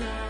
try.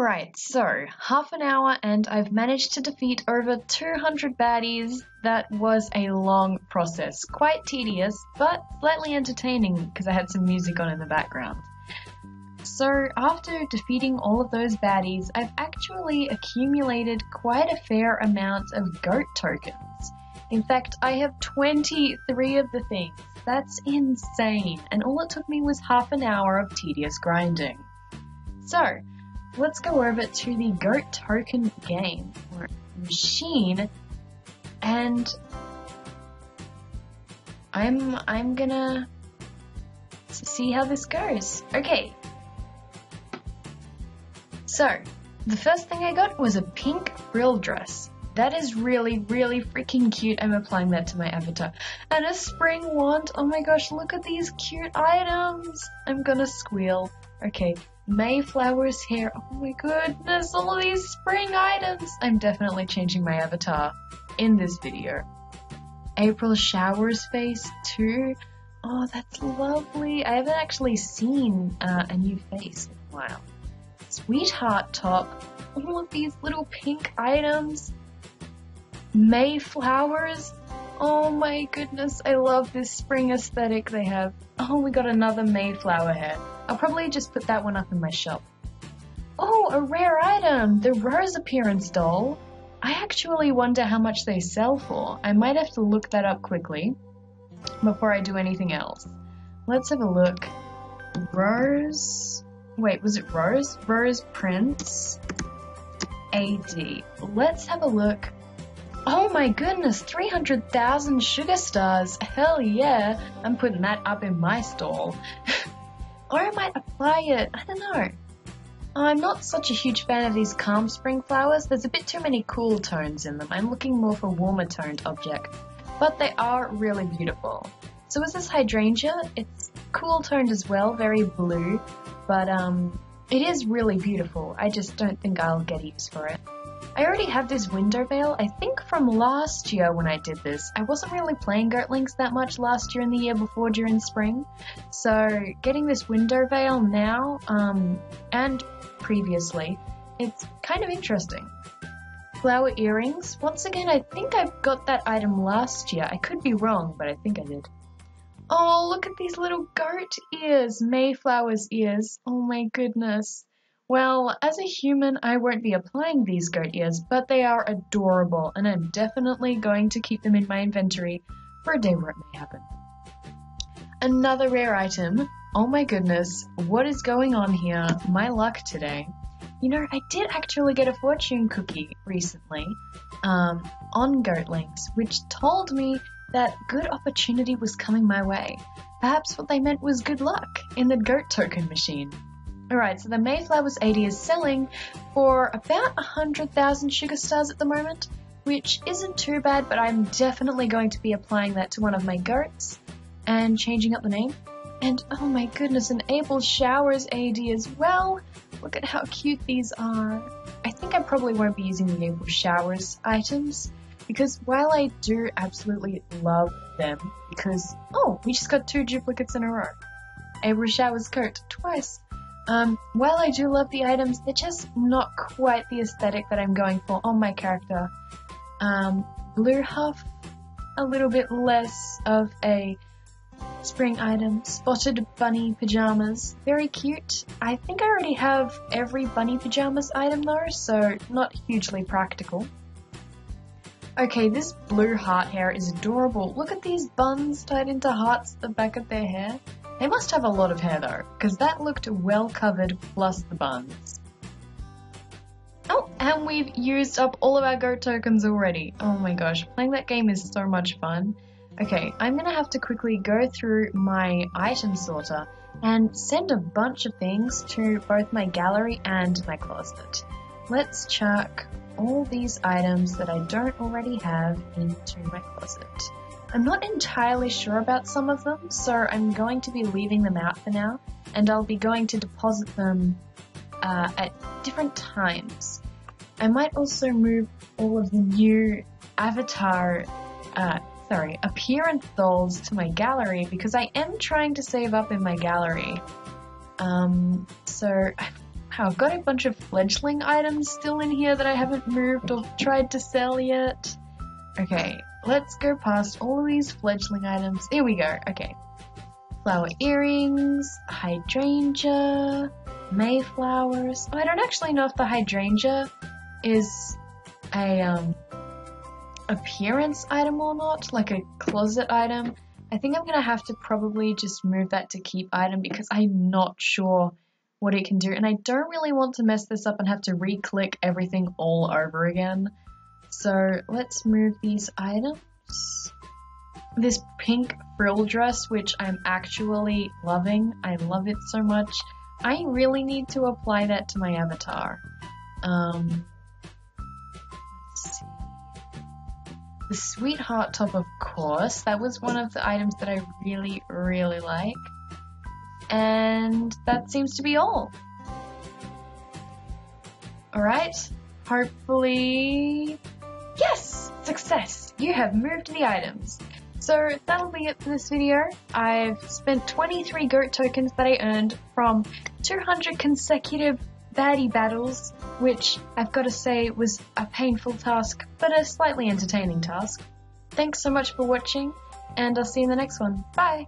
Alright, so half an hour and I've managed to defeat over 200 baddies. That was a long process. Quite tedious, but slightly entertaining because I had some music on in the background. So, after defeating all of those baddies, I've actually accumulated quite a fair amount of goat tokens. In fact, I have 23 of the things. That's insane, and all it took me was half an hour of tedious grinding. So, let's go over to the goat token game or machine and I'm I'm gonna see how this goes. Okay. So, the first thing I got was a pink frill dress. That is really, really freaking cute. I'm applying that to my avatar. And a spring wand. Oh my gosh, look at these cute items. I'm gonna squeal. Okay, Mayflower's hair. Oh my goodness, all these spring items. I'm definitely changing my avatar in this video. April Showers face too. Oh, that's lovely. I haven't actually seen uh, a new face in a while. Sweetheart top. All of these little pink items. Mayflowers. Oh my goodness, I love this spring aesthetic they have. Oh, we got another Mayflower hair. I'll probably just put that one up in my shop. Oh, a rare item! The Rose Appearance doll. I actually wonder how much they sell for. I might have to look that up quickly before I do anything else. Let's have a look. Rose. Wait, was it Rose? Rose Prince. AD. Let's have a look. Oh my goodness, 300,000 sugar stars. Hell yeah. I'm putting that up in my stall. or I might apply it. I don't know. I'm not such a huge fan of these calm spring flowers. There's a bit too many cool tones in them. I'm looking more for warmer toned object. But they are really beautiful. So is this hydrangea? It's cool toned as well, very blue, but um, it is really beautiful. I just don't think I'll get use for it. I already have this window veil, I think from last year when I did this. I wasn't really playing Goatlings that much last year and the year before during spring. So getting this window veil now, um, and previously, it's kind of interesting. Flower earrings. Once again, I think I got that item last year. I could be wrong, but I think I did. Oh, look at these little goat ears, Mayflower's ears. Oh my goodness. Well, as a human, I won't be applying these goat ears, but they are adorable, and I'm definitely going to keep them in my inventory for a day where it may happen. Another rare item. Oh my goodness, what is going on here? My luck today. You know, I did actually get a fortune cookie recently um, on Goatlings, which told me that good opportunity was coming my way. Perhaps what they meant was good luck in the goat token machine. Alright, so the Mayflower's AD is selling for about 100,000 sugar stars at the moment, which isn't too bad, but I'm definitely going to be applying that to one of my goats and changing up the name. And oh my goodness, an April Showers AD as well. Look at how cute these are. I think I probably won't be using the April Showers items because while I do absolutely love them, because, oh, we just got two duplicates in a row. April Showers coat twice. Um, while I do love the items, they're just not quite the aesthetic that I'm going for on my character. Um, Blue Huff, a little bit less of a spring item. Spotted bunny pajamas, very cute. I think I already have every bunny pajamas item though, so not hugely practical. Okay, this blue heart hair is adorable. Look at these buns tied into hearts at the back of their hair. They must have a lot of hair though, because that looked well covered plus the buns. Oh, and we've used up all of our goat tokens already. Oh my gosh, playing that game is so much fun. Okay, I'm gonna have to quickly go through my item sorter and send a bunch of things to both my gallery and my closet. Let's chuck all these items that I don't already have into my closet. I'm not entirely sure about some of them, so I'm going to be leaving them out for now, and I'll be going to deposit them uh, at different times. I might also move all of the new avatar, uh, sorry, appearance dolls to my gallery because I am trying to save up in my gallery. Um, so I've got a bunch of fledgling items still in here that I haven't moved or tried to sell yet. Okay, let's go past all of these fledgling items. Here we go. Okay. Flower earrings, hydrangea, mayflowers. Oh, I don't actually know if the hydrangea is a um, appearance item or not, like a closet item. I think I'm gonna have to probably just move that to keep item because I'm not sure what it can do and I don't really want to mess this up and have to re-click everything all over again. So let's move these items. This pink frill dress, which I'm actually loving. I love it so much. I really need to apply that to my avatar. Um, the sweetheart top, of course. That was one of the items that I really, really like. And that seems to be all. Alright, hopefully! Success! You have moved the items. So that'll be it for this video. I've spent 23 goat tokens that I earned from 200 consecutive baddie battles, which I've got to say was a painful task, but a slightly entertaining task. Thanks so much for watching, and I'll see you in the next one. Bye!